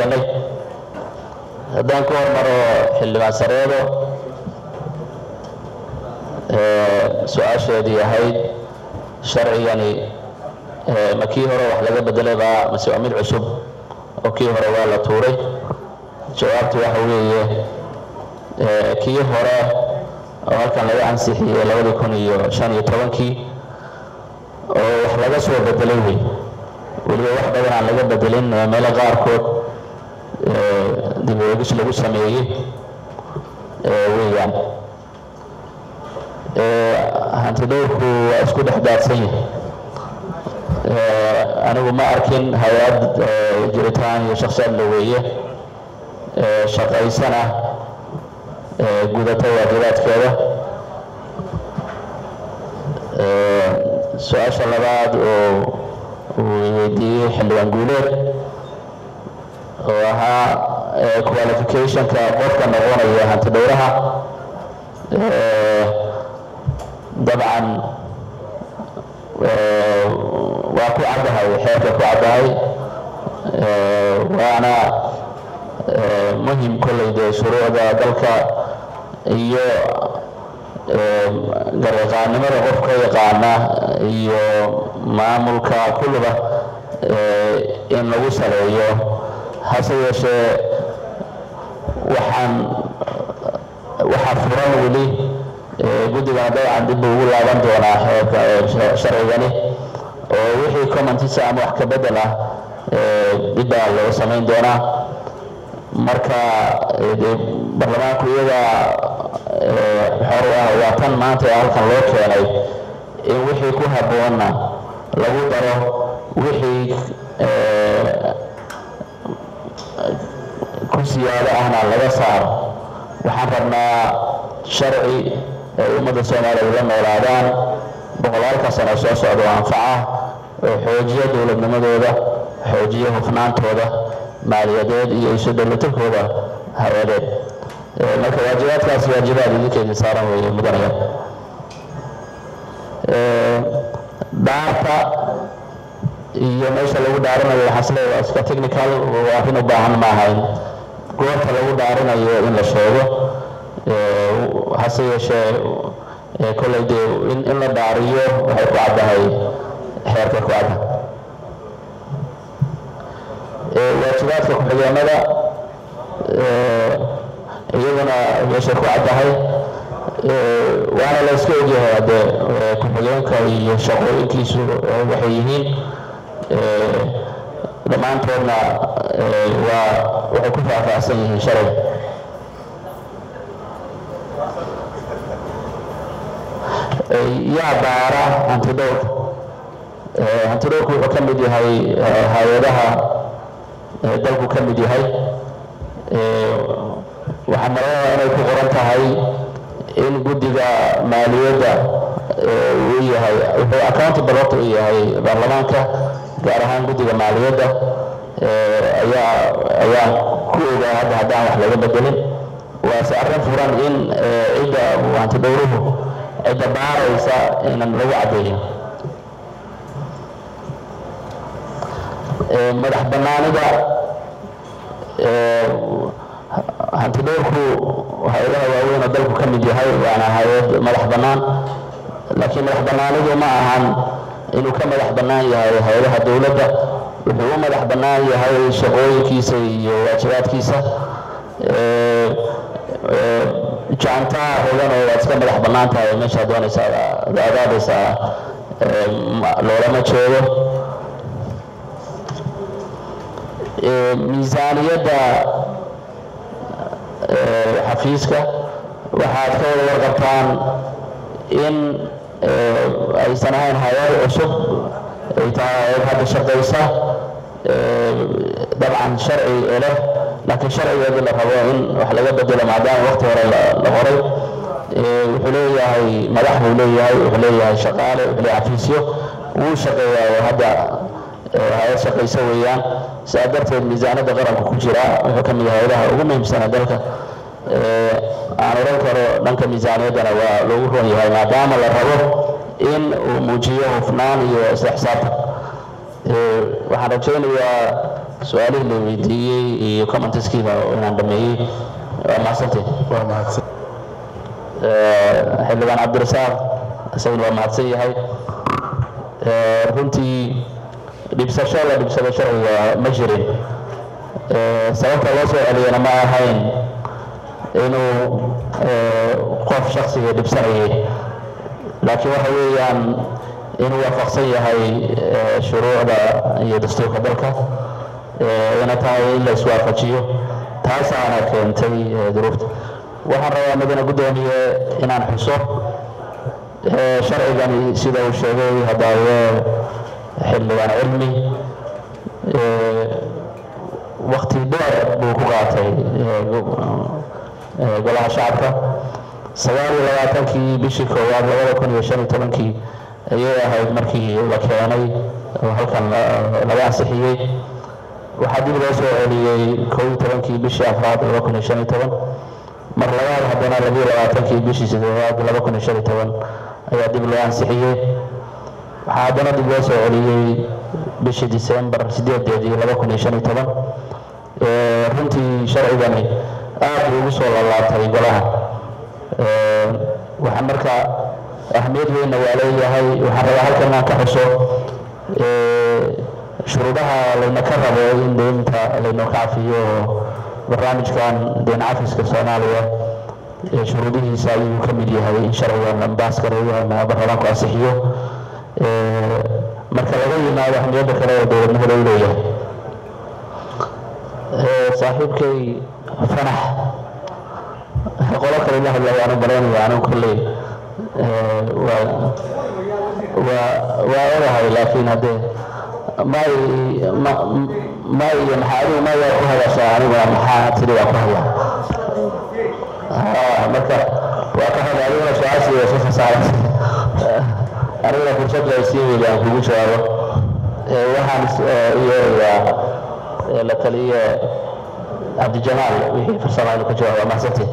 keenay haddaan ku hormaro xildhibaan sareedo su'aasheedii ahayd sharcigani ma kii hore wax laga bedelay baa mase waa mid cusub oo kii hore waa la tuuray. Jawaabtu waxa weeye kii hore oo halkan laga ansixiyey labadii kun iyo shan iyo tobankii oo wax laga soo bedelay wey weliba wax badan aan laga bedelin meelo qaarkood dib eegis lagu sameeyey weeyaan. Hantidhowrku waa isku dhex yahay. Anigu ma arkin hay'ad jiritaan iyo shaksiyad la weeye. Shaqaysana gudata waajibaadkeeda su'aasha labaad oo weydiiyey xildhibaan guuleed oo ahaa qualificationka qofka noqonaya hantidhowraha dabcan waa ku caddahay xeerka ku caddahay. Waana muhiim kolley dee shuruucda dalka iyo garyaqaannimada qof ka yaqaana iyo maamulka kulliba in lagu saleeyo hase yeeshee waxaan waxaa furan weli guddigana dabcan dib buu ugu laaban doonaa sharcigani. Oo wixii commentisa ama wax ka bedel ah dib baa loo samayn doonaa. Marka baarlamaanku iyaga xor ah waa tan maanta ee halkan loo keenay in wixii ku habboonna lagu daro wixii ku siyaado ahna laga saaro. Waxaan rabnaa sharci ay ummadda soomaaliya la noolaadaan. Boqolaalka sano soo socda oo anfaca oo xoojiya dowladnimadooda xoojiya hufnaantooda maaliyadeed iyo isu dheelitirkooda hay'adeed marka waajibaadkaasi waajibaad idinkeedin saaran weeye mudanaya dhaarta iyo meesha lagu dhaarinayo waxaan is leeyahay iska technical arrin u baahan ma ahayn goorta lagu dhaarinayo in la sheego hase yeeshee kolley dee in la dhaariyo waxay ku caddahay xeerka ku cadda. Waajibaadka ku-xigeenada iyaduna meeshay ku caddahay waana la iska ogyahay haddee ku-xigeenka iyo shaqooyinkiisu waxay yihiin dhammaantoodna waa waxay ku faahfaahsan yihiin shalay yaa baara hantidhowrka hantidhowrku wuxuu ka mid yahay hay'adaha dalku ka mid yahay. Waxaa maranaya inay ku qoran tahay in guddiga maaliyadda uu yahay wuxuu accountable horta u yahay baarlamaanka gaar ahaan guddiga maaliyadda ayaa ku ogaa hadda haddaan wax laga bedelin waase arrin furan in cidda hantidhowruhu cidda baaraysa inan lagu caddeeyo. Madax bannaanida hantidhowrku hay'adaha waaweyn oo dalku ka mid yahay waana hay'ad madax bannaan. Laakiin madax bannaanidu ma ahan inuu ka madax bannaan yahay hay'adaha dowladda wuxuu u madax bannaan yahay shaqooyinkiisa iyo waajibaadkiisa. Jaantaha hogan oo waad iska madax bannaan tahay meeshaa doonaysa adaadaysaa loolama jeedo miisaaniyadda xafiiska waxaad ka wada warqabtaan in aysan ahayn hay'ad cusub hay'ad hadda shaqaysa dabcan sharci leh laakiin sharcigeedii la rabo in wax laga bedelo maadaama waqti hore la qoray wuxuu leeyahay madax buu leeyahay wuxuu leeyahay shaqaale wuxuu leeyahay xafiisyo. Wuu shaqeeyaa oo hadda hay'ad shaqaysa weeyaan. Sidaa darteed miisaanada qaranka ku jira wuxuu ka mid yahay hayadaha ugu muhiimsana dalka. Aan odhan karo dhanka miisaaniyaddana waa loogu ron yahay maadaama la rabo in uu muujiyo hufnaan iyo isla xisaabtan waxaan rajaynayaa su'aalihii la weydiiyey iyo commenteskiiba inaan dhameeyey. Waa mahadsantiin waa mahadsan xildhibaan cabdirasaaq isaguna waa mahadsan yahay. Runtii dhibsasho la dhibsado sharciga ma jirin. Sababta loo soo celiyana ma ahayn inuu qof shaksiga dhibsanayay laakiin waxa weeyaan inuu waafaqsan yahay shuruucda iyo dastuurka dalka ina tahay in la iswaafajiyo. Taasaana keentay duruufta. Waxaan rabaa madana guddoomiye inaan xuso. Sharcigani sida uu sheegay hadaawe xildhibaan cilmi wakti dheer buu ku qaatay golaha shacabka sagaal iyo labaatankii bishii koowaad labada kun iyo shan iyo tobankii ayay ahayd markii la keenay oo halkan laga ansixiyey waxaa dib loo soo celiyey koo iyo tobankii bishii afraad laba kun iyo shan iyo toban. Mar labaad haddana labiyo labaatankii bishii sideedaad laba kun iyo shan iyo toban ayaa dib loo ansixiyey waxaa haddana dib loo soo celiyey bishii disembar sideedeedii laba kun iyo shan iyo toban. Runtii sharcigani aad buu ugu soo lalaabtay golaha waxaa marka ahmiyad weynna waa leeyahay waxaan rabaa halkan inaan ka xuso. Shuruudaha layna ka rabo in deynta laynoo cafiyo barnaamijkan deyn cafiska soomaaliya shuruudihiisa ayuu ka mid yahay in sharcigan ambaaskareeyo ama baarlamaanku ansixiyo marka laga yimaado ahmiyadda kale ee dowladnimada u leeyahay. Saaxiibkay fanax qolo kale la hadla waanu malaynaya anigu kolley waa ogahay laakiin haddee may ma may iyo maxaa adigu may waa ku hadashaa aniguna maxaa tiri waa ku hadlaa. Marka waa ka hadla adiguna su'aashii waa soo fasaaran aniguna fursad la sii weli aan kugu jawaabo. Waxaan u yeerayaa la taliye cabdijamaal wixii farsama inuu ka jawaabo mahadsantiin